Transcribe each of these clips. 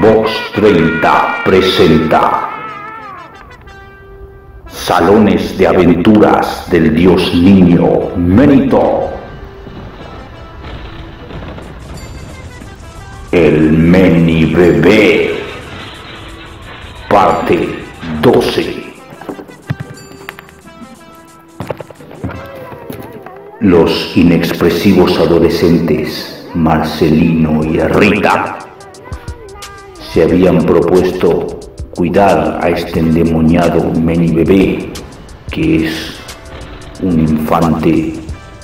Vox 30 presenta Salones de Aventuras del Dios Niño Menito. El Meni Bebé. Parte 12. Los inexpresivos adolescentes Marcelino y Rita se habían propuesto cuidar a este endemoniado Meni Bebé, que es un infante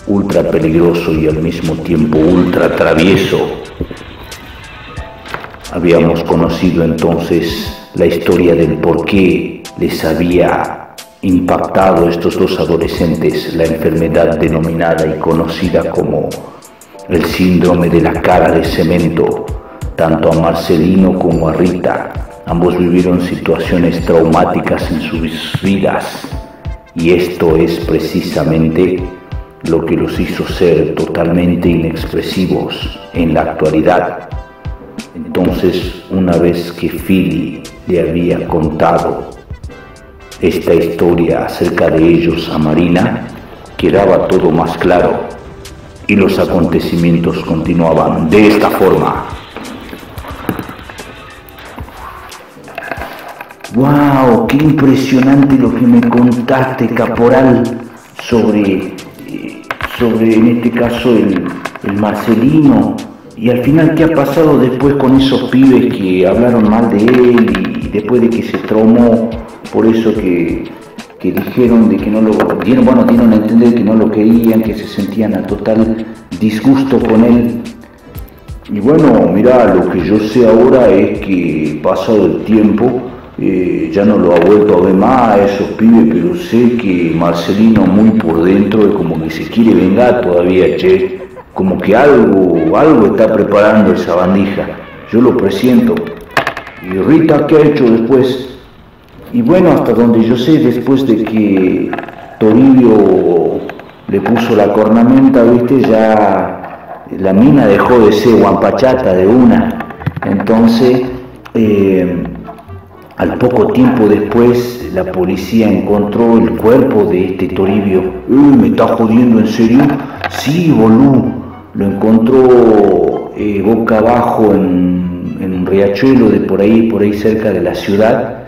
ultra peligroso y al mismo tiempo ultra travieso. Habíamos conocido entonces la historia del por qué les había impactado a estos dos adolescentes la enfermedad denominada y conocida como el síndrome de la cara de cemento tanto a Marcelino como a Rita. Ambos vivieron situaciones traumáticas en sus vidas y esto es precisamente lo que los hizo ser totalmente inexpresivos en la actualidad. Entonces, una vez que Philly le había contado esta historia acerca de ellos a Marina, quedaba todo más claro y los acontecimientos continuaban de esta forma. ¡Wow! ¡Qué impresionante lo que me contaste, caporal, sobre, eh, sobre en este caso el, el Marcelino! Y al final, ¿qué ha pasado después con esos pibes que hablaron mal de él y después de que se traumó por eso que, que dijeron de que no lo dieron, bueno, dieron a entender que no lo querían, que se sentían a total disgusto con él? Y bueno, mira, lo que yo sé ahora es que pasado el tiempo, ya no lo ha vuelto a ver más esos pibes, pero sé que Marcelino muy por dentro es como que se quiere vengar todavía, che, como que algo, algo está preparando esa bandija, yo lo presiento. ¿Y Rita qué ha hecho después? Y bueno, hasta donde yo sé, después de que Toribio le puso la cornamenta, viste, ya la mina dejó de ser guampachata de una. Entonces, eh, al poco tiempo después, la policía encontró el cuerpo de este Toribio. Uy, ¿Me está jodiendo en serio? Sí, bolú. Lo encontró eh, boca abajo en, un riachuelo de por ahí, por ahí cerca de la ciudad.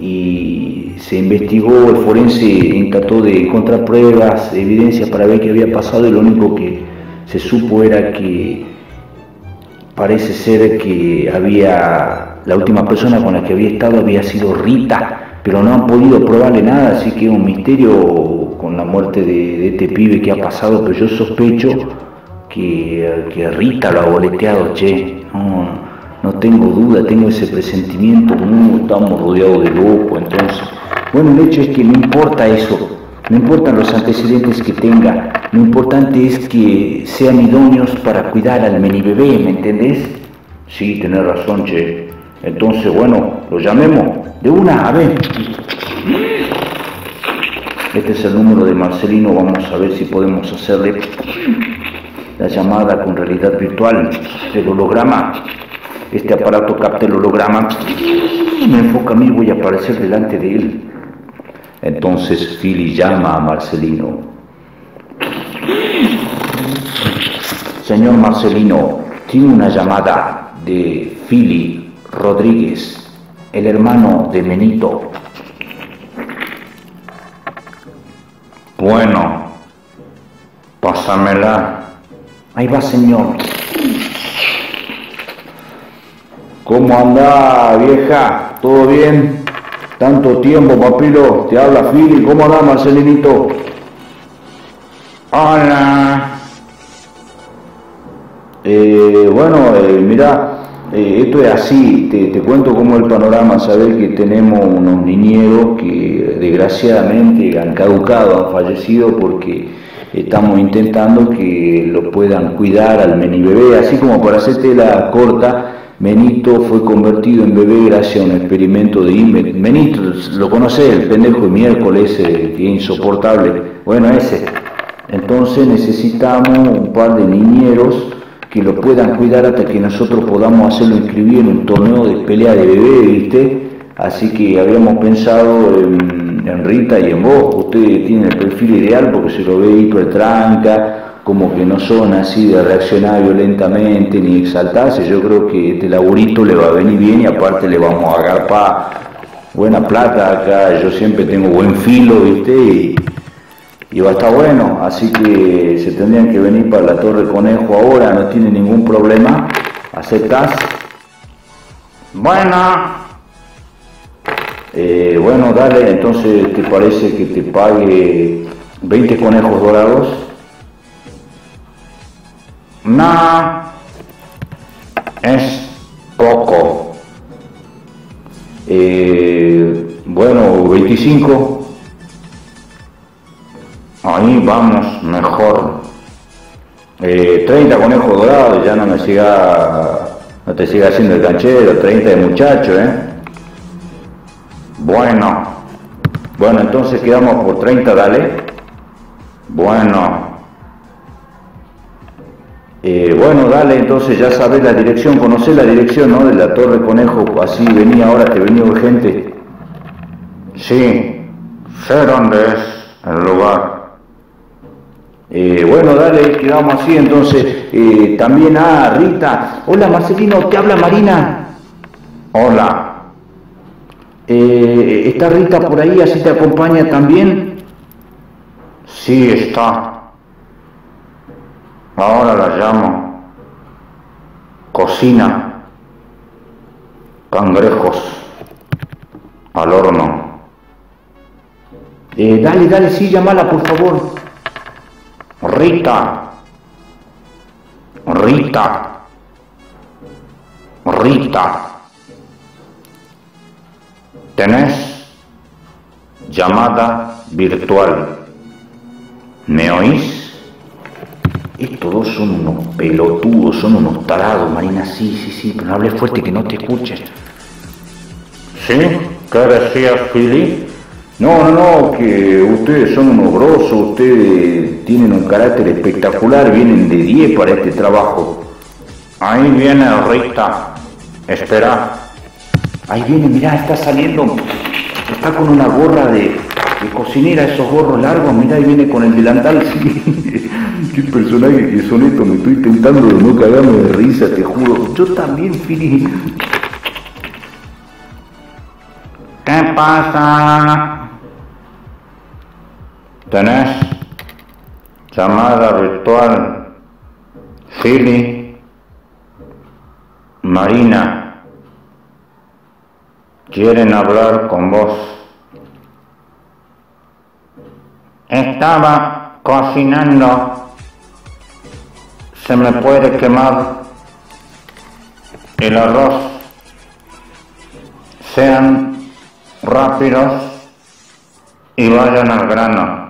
Y se investigó, el forense trató de encontrar pruebas, evidencia para ver qué había pasado y lo único que se supo era que parece ser que había la última persona con la que había estado había sido Rita, pero no han podido probarle nada, así que es un misterio con la muerte de, este pibe que ha pasado, pero yo sospecho que, que Rita lo ha boleteado, che, no, no, tengo duda, tengo ese presentimiento, estamos rodeados de loco, entonces, bueno, el hecho es que no importa eso, no importan los antecedentes que tenga, lo importante es que sean idóneos para cuidar al mini bebé, ¿me entendés? Sí, tenés razón, che. Entonces, bueno, lo llamemos de una a ver. Este es el número de Marcelino, vamos a ver si podemos hacerle la llamada con realidad virtual del holograma. Este aparato capta el holograma, me enfoca a mí, voy a aparecer delante de él. Entonces Philly llama a Marcelino. Señor Marcelino, tiene una llamada de Philly Rodríguez, el hermano de Menito. Bueno, pásamela. Ahí va, señor. ¿Cómo anda, vieja? ¿Todo bien? Tanto tiempo, papilo. Te habla Fili. ¿Cómo anda, Marcelinito? Hola. Eh, bueno, eh, mira, eh, esto es así, te, cuento cómo el panorama, sabes que tenemos unos niñeros que desgraciadamente han caducado, han fallecido porque estamos intentando que lo puedan cuidar al meni bebé, así como para hacerte la corta, Menito fue convertido en bebé gracias a un experimento de IMED. Menito, lo conoce, el pendejo de miércoles, que es insoportable. Bueno, ese. Entonces necesitamos un par de niñeros que lo puedan cuidar hasta que nosotros podamos hacerlo inscribir en un torneo de pelea de bebé, ¿viste? Así que habíamos pensado en, Rita y en vos. Ustedes tienen el perfil ideal porque se lo ve hiper tranca, como que no son así de reaccionar violentamente ni exaltarse. Yo creo que este laburito le va a venir bien y aparte le vamos a agarpar buena plata acá. Yo siempre tengo buen filo, ¿viste? Y va a estar bueno. Así que se tendrían que venir para la Torre Conejo ahora, no tiene ningún problema. ¿Aceptas? Bueno. Eh, bueno, dale, entonces te parece que te pague 20 conejos dorados. No, es poco. Eh, bueno, 25. Ahí vamos mejor. 30 eh, conejos dorados, ya no me siga, no te siga haciendo el canchero, 30 de muchacho, ¿eh? Bueno, bueno, entonces quedamos por 30, dale. Bueno. Eh, bueno, dale, entonces ya sabes la dirección, conocés la dirección, ¿no? De la Torre Conejo, así venía ahora, te venía urgente. Sí, sé dónde es el lugar. Eh, bueno, dale, quedamos así, entonces, eh, también a ah, Rita. Hola Marcelino, te habla Marina. Hola. Eh, ¿Está Rita por ahí? ¿Así te acompaña también? Sí, está. Ahora la llamo. Cocina. Cangrejos. Al horno. Eh, dale, dale, sí, llámala, por favor. Rita. Rita. Rita. Tenés llamada virtual. ¿Me oís? Estos dos son unos pelotudos, son unos tarados, Marina. Sí, sí, sí, pero no hables fuerte que no te escuchen. ¿Sí? ¿Qué decías, Philly? No, no, no, que ustedes son unos grosos, ustedes tienen un carácter espectacular, vienen de 10 para este trabajo. Ahí viene Rita. Espera. Ahí viene, mirá, está saliendo, está con una gorra de, cocinera, esos gorros largos, mirá, ahí viene con el delantal, sí. Qué personaje que son estos, me estoy intentando de no cagarme de risa, te juro. Yo también, Fili. ¿Qué pasa? ¿Tenés llamada virtual? Fili, Marina quieren hablar con vos. Estaba cocinando, se me puede quemar el arroz. Sean rápidos y vayan al grano.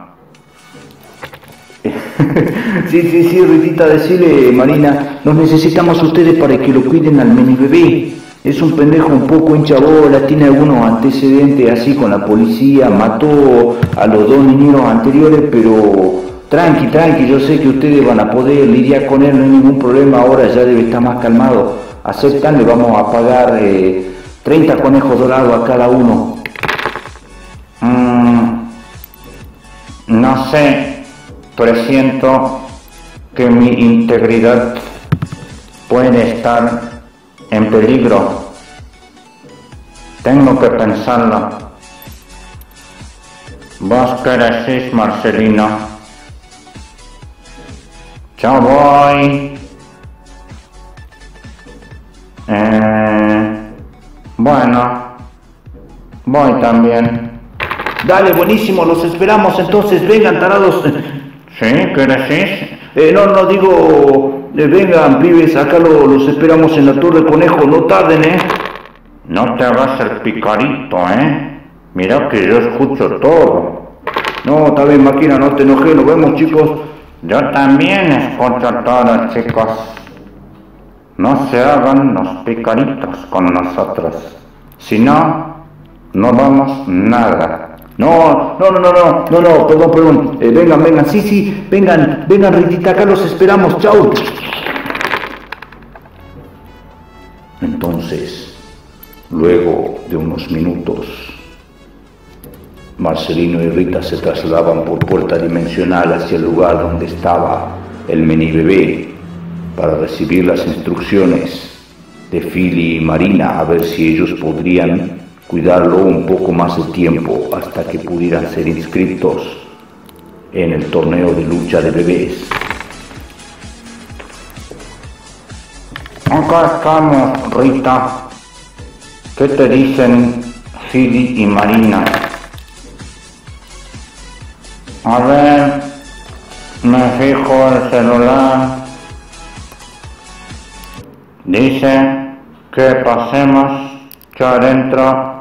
Sí, sí, sí, Ritita, decirle, Marina, nos necesitamos ustedes para que lo cuiden al mini bebé. Es un pendejo un poco hinchabola, tiene algunos antecedentes así con la policía, mató a los dos niños anteriores, pero tranqui, tranqui, yo sé que ustedes van a poder lidiar con él, no hay ningún problema, ahora ya debe estar más calmado. Aceptan, le vamos a pagar 30 eh, conejos dorados a cada uno. Mm, no sé, presiento que mi integridad puede estar en peligro. Tengo que pensarlo. ¿Vos qué decís, Marcelino? Yo voy. Eh, bueno, voy también. Dale, buenísimo, los esperamos entonces, vengan tarados. ¿Sí? ¿Qué decís? Eh, no, no digo vengan, pibes, acá los esperamos en la Torre Conejo, no tarden, ¿eh? No te hagas el picarito, ¿eh? Mira que yo escucho todo. No, está bien, máquina, no te enojes, nos vemos, chicos. Yo también escucho a todos, chicos. No se hagan los picaritos con nosotros. Si no, no vamos nada. No, no, no, no, no, no, no, perdón, perdón. Eh, vengan, vengan, sí, sí, vengan, vengan, Ritita, acá los esperamos, chau. Entonces, luego de unos minutos, Marcelino y Rita se trasladaban por puerta dimensional hacia el lugar donde estaba el mini bebé para recibir las instrucciones de Philly y Marina a ver si ellos podrían cuidarlo un poco más de tiempo hasta que pudieran ser inscritos en el torneo de lucha de bebés. Acá estamos, Rita. ¿Qué te dicen Philly y Marina? A ver, me fijo el celular. Dice que pasemos que adentro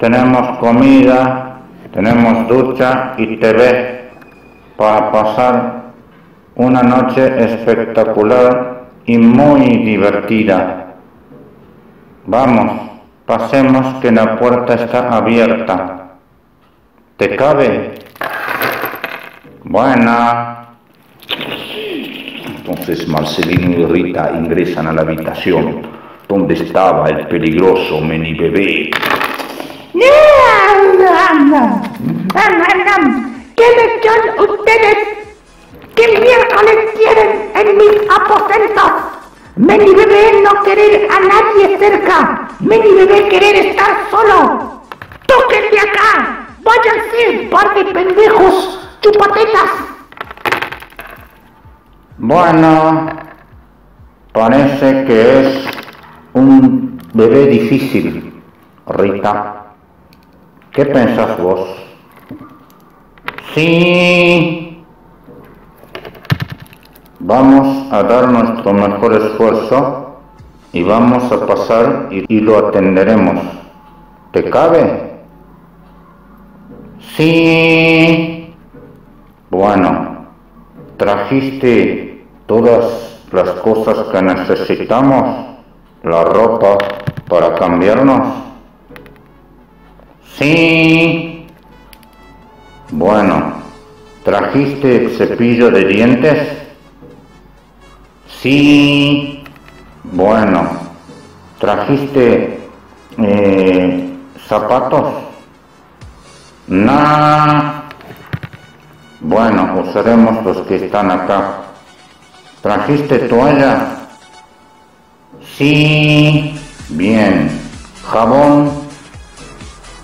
tenemos comida, tenemos ducha y TV para pasar una noche espectacular y muy divertida. Vamos, pasemos que la puerta está abierta. ¿Te cabe? Buena. Entonces Marcelino y Rita ingresan a la habitación donde estaba el peligroso mini bebé. ¿Qué me son ustedes? ¿Qué miércoles tienen en mis aposentos? Mini bebé no querer a nadie cerca. Mini bebé querer estar solo. ¡Toquen de acá! ¡Váyanse, par de pendejos! ¡Chupatetas! Bueno, parece que es un bebé difícil, Rita. ¿Qué pensás vos? Sí. Vamos a dar nuestro mejor esfuerzo y vamos a pasar y, y lo atenderemos. ¿Te cabe? Sí. Bueno, ¿trajiste todas las cosas que necesitamos? ¿La ropa para cambiarnos? Sí. Bueno, ¿trajiste cepillo de dientes? Sí. Bueno, ¿trajiste eh, zapatos? No. Bueno, usaremos los que están acá. ¿Trajiste toalla? Sí. Bien. ¿Jabón?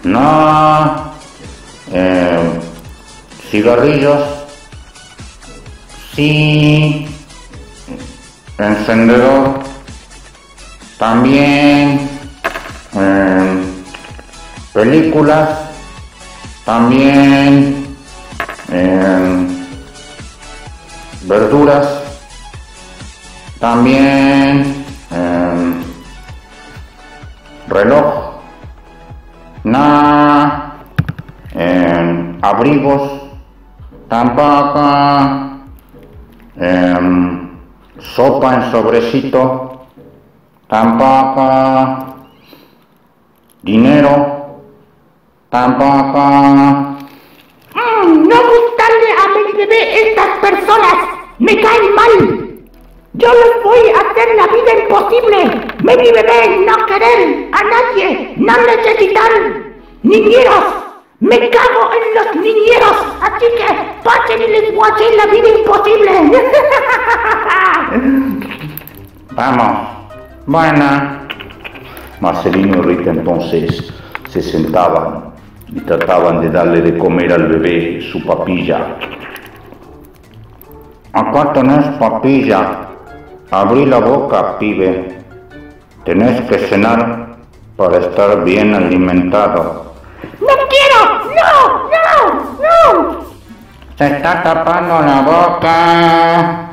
No. Eh, ¿Cigarrillos? Sí. ¿Encendedor? También. Eh, ¿Películas? También. Eh, ¿Verduras? También. Eh, ¿Reloj? Eh, abrigos, tampoco, eh, sopa en sobrecito, tampoco, dinero, tampoco, Mm, no gustarle a mi bebé estas personas. Me caen mal. Yo les voy a hacer la vida imposible. Mi bebé no querer a nadie. No necesitar niñeros. Me cago en los niñeros. Así que pasen y les voy a hacer la vida imposible. vamos, buena. Marcelino y Rita entonces se sentaban y trataban de darle de comer al bebé su papilla. Acá tenés papilla. Abrí la boca, pibe. Tenés que cenar para estar bien alimentado. ¡No quiero! ¡No! ¡No! ¡No! Se está tapando la boca.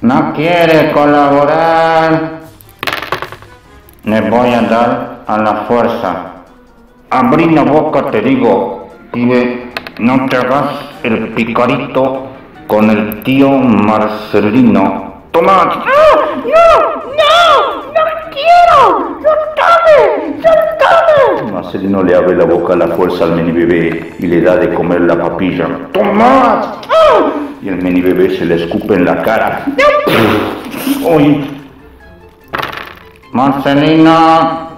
No quiere colaborar. Le voy a dar a la fuerza. Abrí la boca, te digo, pibe. No te hagas el picarito con el tío Marcelino. Toma. ¡No! ¡No! ¡No quiero! ¡Soltame! ¡Soltame! Marcelino le abre la boca a la fuerza al mini bebé y le da de comer la papilla. Toma. ¡Ah! Y el mini bebé se le escupe en la cara. Uy. Marcelina,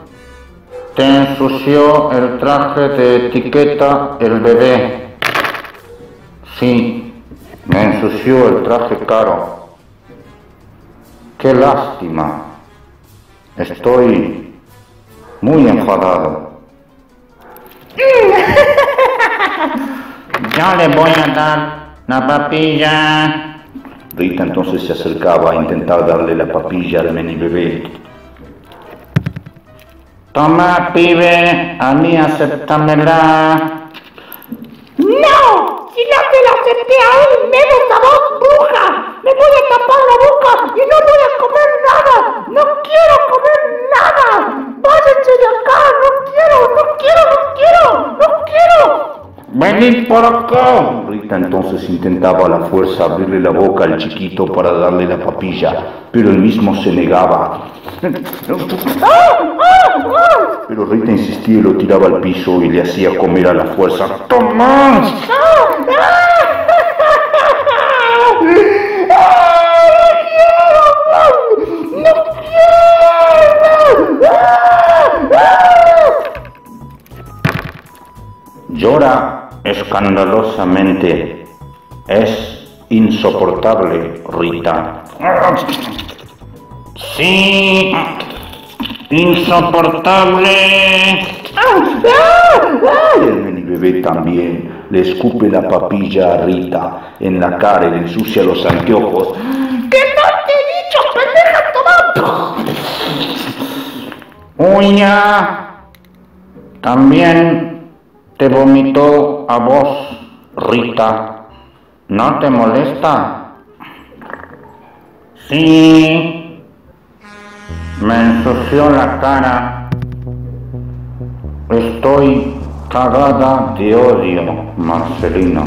te ensució el traje de etiqueta el bebé. Sí, me ensució el traje caro. Qué lástima. Estoy muy enfadado. Ya le voy a dar la papilla. Rita entonces se acercaba a intentar darle la papilla al mini bebé. Toma, pibe, a mí acéptamela. ¡No! Si la se la acepté a él, menos a vos, bruja. Me voy a tapar la boca y no voy a comer nada. No quiero comer nada. Váyanse de acá. No quiero, no quiero, no quiero, no quiero. Venid por acá. Rita entonces intentaba a la fuerza abrirle la boca al chiquito para darle la papilla, pero él mismo se negaba. Pero Rita insistía y lo tiraba al piso y le hacía comer a la fuerza. Toma. Llora escandalosamente. Es insoportable, Rita. Sí, insoportable. El bebé también le escupe la papilla a Rita en la cara y le ensucia los anteojos. ¡Que no te he dicho, pendeja! ¡Toma! Uña. También te vomitó a vos, Rita. ¿No te molesta? Sí. Me ensució la cara. Estoy cagada de odio, Marcelino.